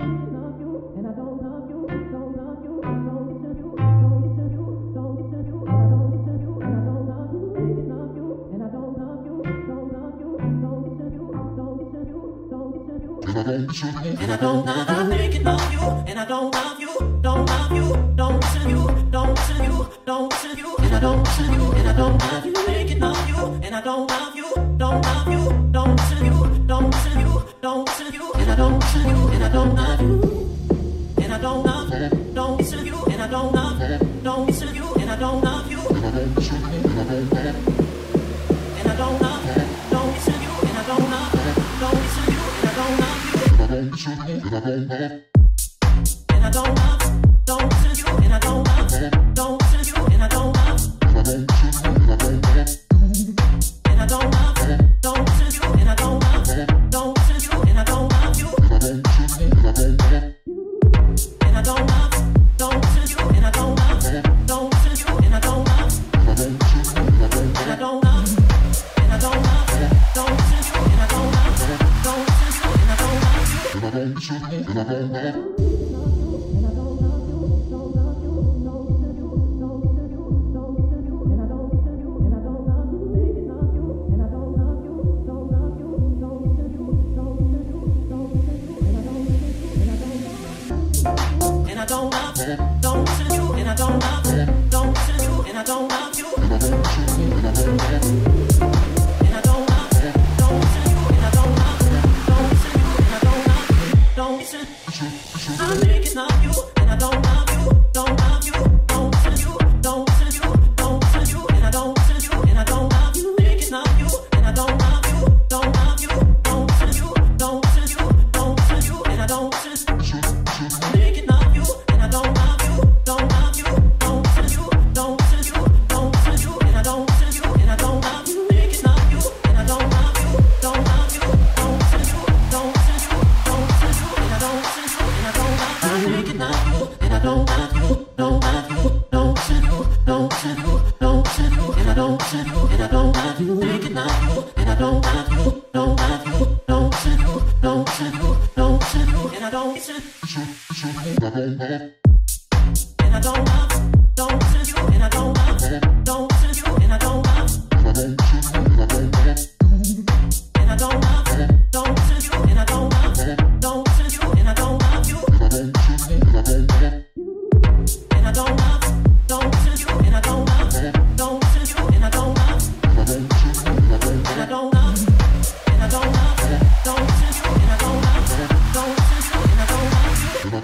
And I don't listen to you. And I don't love you. Thinking of you. And I don't love you. Don't love you. Don't listen you. Don't listen you. Don't listen you. And I don't listen you. And I don't love you. Thinking of you. And I don't love you. you, and I don't love. And I don't love, don't to you, and I don't love. don't sure you, and I gon' know. don't love you, don't love you, and I don't love you, don't send you, and I don't love you, and I don't love you, and I don't love you. don't love you, and I don't love you, and I don't love you, don't you, don't you, don't you, don't you, and I don't love you, and I don't you, and I don't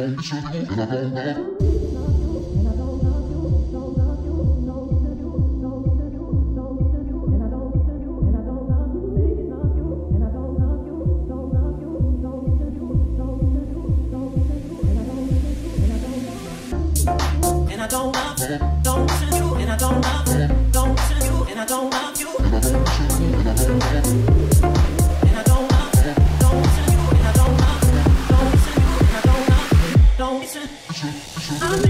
and I don't love you, don't you, and I don't love you, don't you, and I don't love you. Amen.